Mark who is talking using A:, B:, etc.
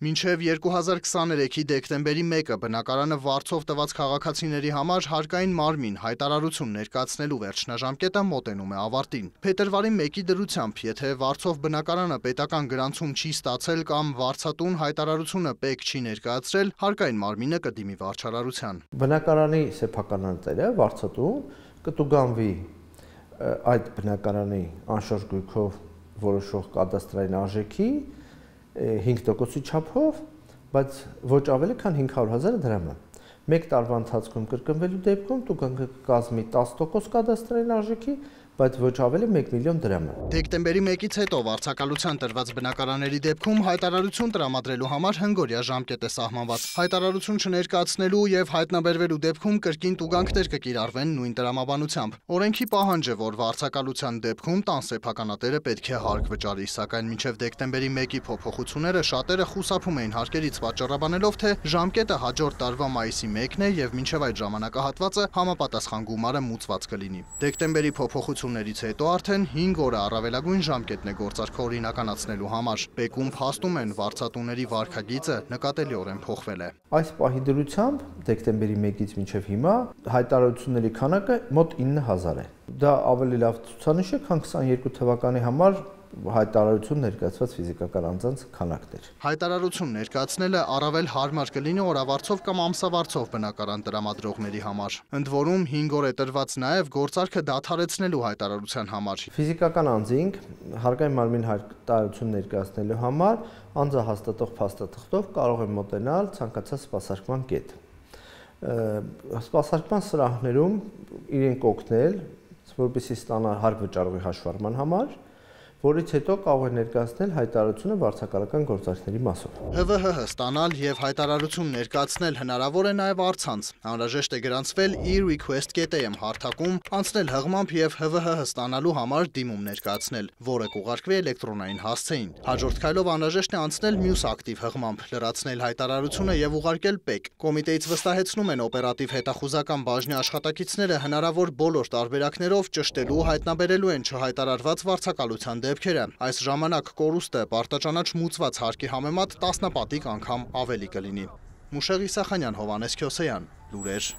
A: Մինչև 2023-ի դեկտեմբերի 1-ը բնակարանը վարձով տված քաղաքացիների համար հարկային մարմին հայտարարություն ներկայացնելու վերջնաժամկետը մոտենում է ավարտին։ Փետրվարի 1-ի դրությամբ, եթե վարձով բնակարանը պետական գրանցում չի ստացել կամ վարձատուն հայտարարությունը ՊԵԿ չի ներկայացրել, հարկային մարմինը կդիմի վարչարարության։
B: Բնակարանի սեփականատերը վարձատուն կտուգանվի այդ բնակարանի անշարժ գույքով որոշող կադաստրային արժեքի 5%-ի չափով, բայց ոչ ավելի քան 500.000 դրամը։ 1 տարվա ընթացքում կրկնվելու դեպքում դուք կկազմի 10% կադաստրային արժեքի բայց ոչ ավելի 1 միլիոն դրամ է։
A: Դեկտեմբերի 1-ից հետո վարձակալության տրված բնակարաների դեպքում հայտարարություն տրամադրելու համար հնգորյա ժամկետ է սահմանված։ Հայտարարություն չներկայացնելու եւ հայտնաբերվելու դեպքում կրկին տուգանքներ կկիրառվեն նույն տրամաբանությամբ։ Օրենքի պահանջ է, որ վարձակալության դեպքում տան սեփականատերը պետք է հարկ վճարի, սակայն մինչև դեկտեմբերի 1-ի փոփոխությունները շատերը խուսափում էին հարկերից պատճառաբանելով, թե ժամկետը հաջորդ տարվա մայիսի 1-ն է եւ մինչև այդ ժամանակահատվածը համապատասխան գումարը մուծված կլինի։ Դեկտեմբերի փոփոխություն հաստատություններից հետո արդեն 5 օրը առավելագույն ժամկետն է գործարքը օրինականացնելու համար։ Պեկում փաստում են վարձատուների վարկագիծը նկատելիորեն փոխվել է։
B: Այս պահի դրությամբ դեկտեմբերի 1-ից մինչև հիմա հայտարարությունների քանակը մոտ 9000 է։ Դա ավելի լավ ցուցանիշ է, քան 22 թվականի համար հայտարարություն ներկայացված ֆիզիկական անձանց քանակներ։
A: Հայտարարություն ներկայացնելը առավել հարմար կլինի օրավարձով կամ ամսավարձով բնակարան տրամադրողների համար։ Ընդ որում 5 օր է տրված նաև գործարքը դադարեցնելու հայտարարության համար։
B: Ֆիզիկական անձինք հարկային մարմին հայտարարություն ներկայացնելու համար անձը հաստատող փաստաթղթով կարող է մոտենալ ցանկացած սպասարկման կետ։ Սպասարկման սրահներում իրեն կօգնել, որպեսզի ստանա հարկ վճարողի հաշվառման համար որից հետո կարող է ներկայացնել հայտարարությունը վարձակալական գործարքների մասով։
A: ՀՎՀ ստանալ եւ հայտարարություն ներկայացնել հնարավոր է նաեւ առցանց։ Անհրաժեշտ է գրանցվել e-request.am հարթակում, անցնել հղմամբ եւ ՀՎՀ ստանալու համար դիմում ներկայացնել, որը կուղարկվի էլեկտրոնային հասցեին։ Հաջորդ քայլով անհրաժեշտ է անցնել մյուս ակտիվ հղմամբ, լրացնել հայտարարությունը եւ ուղարկել ՊԵԿ։ Կոմիտեից վստահեցնում են օպերատիվ հետախուզական բաժնի աշխատակիցները հնարավոր բոլոր տարբերակներով ճշտելու հայտնաբերելու են չհայտարարված վարձակալության դեպքերը։ Այս ժամանակ կորուստը պարտաճանաչ մուծված հարկի համեմատ տասնապատիկ անգամ ավելի կլինի։ Մուշեղ Իսախանյան, Հովանես Քյոսեյան, լուրեր